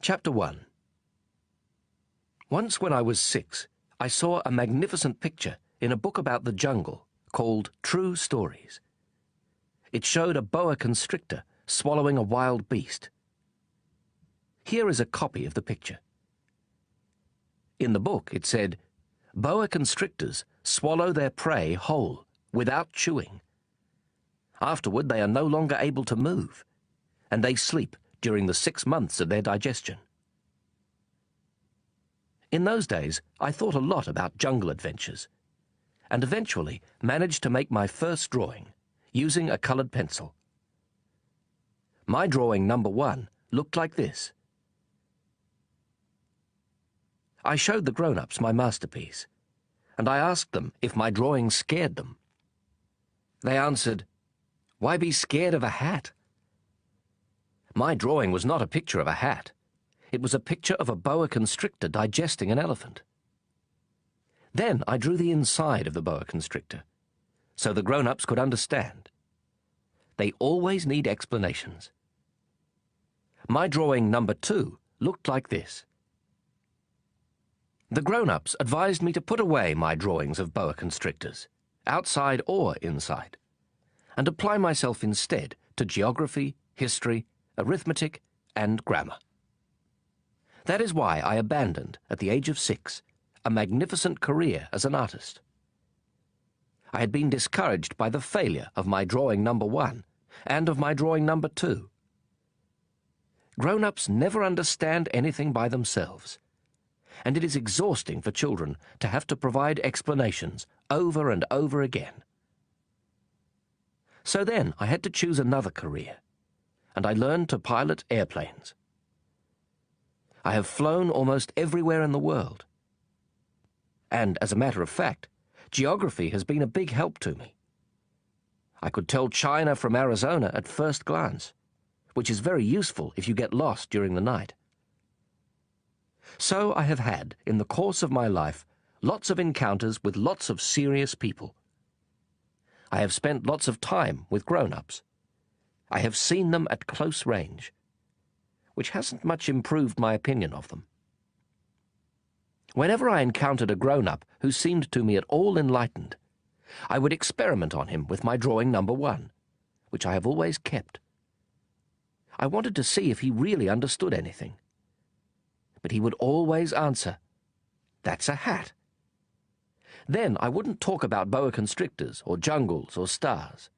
Chapter 1 Once when I was six, I saw a magnificent picture in a book about the jungle called True Stories. It showed a boa constrictor swallowing a wild beast. Here is a copy of the picture. In the book, it said, Boa constrictors swallow their prey whole, without chewing. Afterward, they are no longer able to move, and they sleep during the six months of their digestion. In those days, I thought a lot about jungle adventures, and eventually managed to make my first drawing using a coloured pencil. My drawing number one looked like this. I showed the grown-ups my masterpiece, and I asked them if my drawing scared them. They answered, Why be scared of a hat? My drawing was not a picture of a hat. It was a picture of a boa constrictor digesting an elephant. Then I drew the inside of the boa constrictor, so the grown-ups could understand. They always need explanations. My drawing number two looked like this. The grown-ups advised me to put away my drawings of boa constrictors, outside or inside, and apply myself instead to geography, history, arithmetic, and grammar. That is why I abandoned, at the age of six, a magnificent career as an artist. I had been discouraged by the failure of my drawing number one and of my drawing number two. Grown-ups never understand anything by themselves and it is exhausting for children to have to provide explanations over and over again. So then I had to choose another career, and I learned to pilot airplanes. I have flown almost everywhere in the world. And as a matter of fact, geography has been a big help to me. I could tell China from Arizona at first glance, which is very useful if you get lost during the night. So I have had, in the course of my life, lots of encounters with lots of serious people. I have spent lots of time with grown-ups. I have seen them at close range, which hasn't much improved my opinion of them. Whenever I encountered a grown-up who seemed to me at all enlightened, I would experiment on him with my drawing number one, which I have always kept. I wanted to see if he really understood anything but he would always answer, That's a hat. Then I wouldn't talk about boa constrictors or jungles or stars.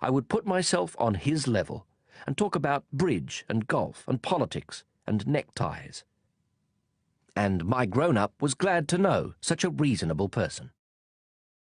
I would put myself on his level and talk about bridge and golf and politics and neckties. And my grown-up was glad to know such a reasonable person.